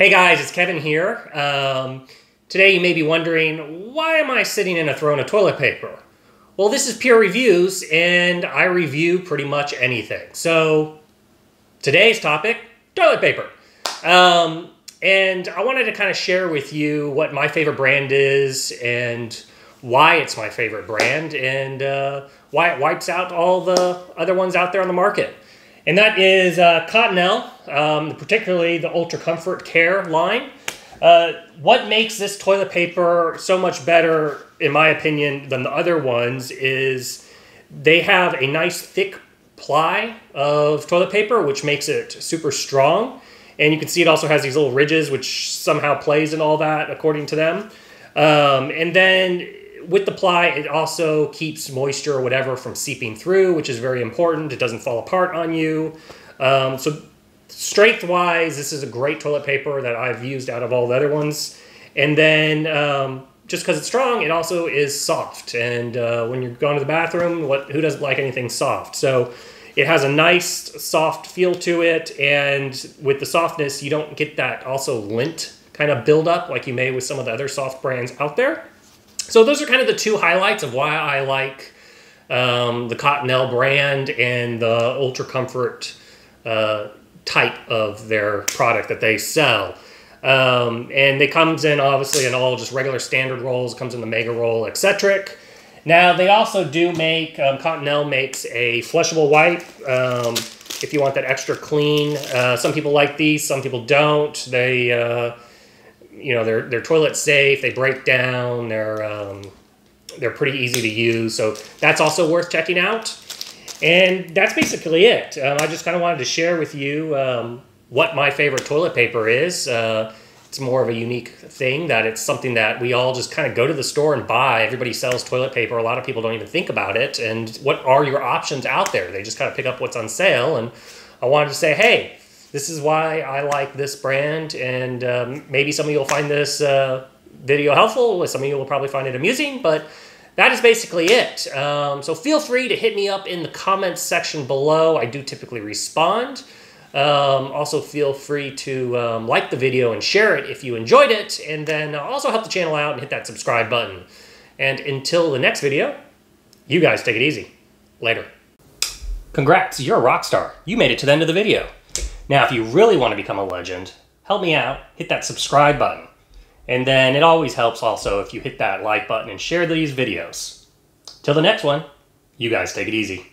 Hey guys, it's Kevin here. Um, today you may be wondering, why am I sitting in a throne of toilet paper? Well, this is Pure Reviews, and I review pretty much anything. So, today's topic, toilet paper. Um, and I wanted to kind of share with you what my favorite brand is and why it's my favorite brand and uh, why it wipes out all the other ones out there on the market and that is uh, Cottonelle, um, particularly the Ultra Comfort Care line. Uh, what makes this toilet paper so much better, in my opinion, than the other ones is they have a nice thick ply of toilet paper, which makes it super strong. And you can see it also has these little ridges, which somehow plays in all that, according to them. Um, and then with the ply, it also keeps moisture or whatever from seeping through, which is very important. It doesn't fall apart on you. Um, so strength wise, this is a great toilet paper that I've used out of all the other ones. And then um, just because it's strong, it also is soft. And uh, when you're going to the bathroom, what who doesn't like anything soft? So it has a nice soft feel to it. And with the softness, you don't get that also lint kind of buildup like you may with some of the other soft brands out there. So those are kind of the two highlights of why I like um, the Cottonelle brand and the Ultra Comfort uh, type of their product that they sell. Um, and it comes in obviously in all just regular standard rolls, comes in the mega roll, eccentric. Now they also do make, um, Cottonelle makes a flushable wipe um, if you want that extra clean. Uh, some people like these, some people don't. They, uh, you know they're they're toilet safe. They break down. They're um, they're pretty easy to use. So that's also worth checking out. And that's basically it. Um, I just kind of wanted to share with you um, what my favorite toilet paper is. Uh, it's more of a unique thing that it's something that we all just kind of go to the store and buy. Everybody sells toilet paper. A lot of people don't even think about it. And what are your options out there? They just kind of pick up what's on sale. And I wanted to say, hey, this is why I like this brand, and um, maybe some of you will find this uh, video helpful. Some of you will probably find it amusing, but that is basically it. Um, so feel free to hit me up in the comments section below. I do typically respond. Um, also, feel free to um, like the video and share it if you enjoyed it, and then also help the channel out and hit that subscribe button. And until the next video, you guys take it easy. Later. Congrats, you're a rock star. You made it to the end of the video. Now, if you really want to become a legend, help me out, hit that subscribe button. And then it always helps also if you hit that like button and share these videos. Till the next one, you guys take it easy.